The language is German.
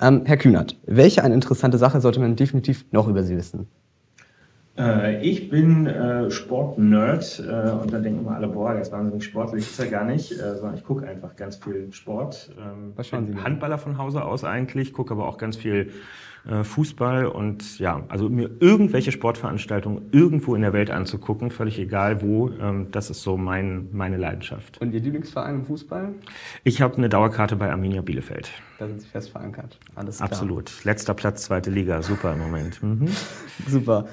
Ähm, Herr Kühnert, welche eine interessante Sache sollte man definitiv noch über Sie wissen? Äh, ich bin äh, Sportnerd äh, und da denken immer alle, boah, der ist wahnsinnig sportlich. Ist er gar nicht, äh, sondern ich gucke einfach ganz viel Sport. Ähm, Was schauen Sie? Handballer von Hause aus eigentlich, gucke aber auch ganz viel äh, Fußball und ja, also mir irgendwelche Sportveranstaltungen irgendwo in der Welt anzugucken, völlig egal wo, ähm, das ist so mein, meine Leidenschaft. Und Ihr Lieblingsverein im Fußball? Ich habe eine Dauerkarte bei Arminia Bielefeld. Da sind Sie fest verankert. Alles klar. Absolut. Letzter Platz, zweite Liga, super im Moment. Mhm. Super.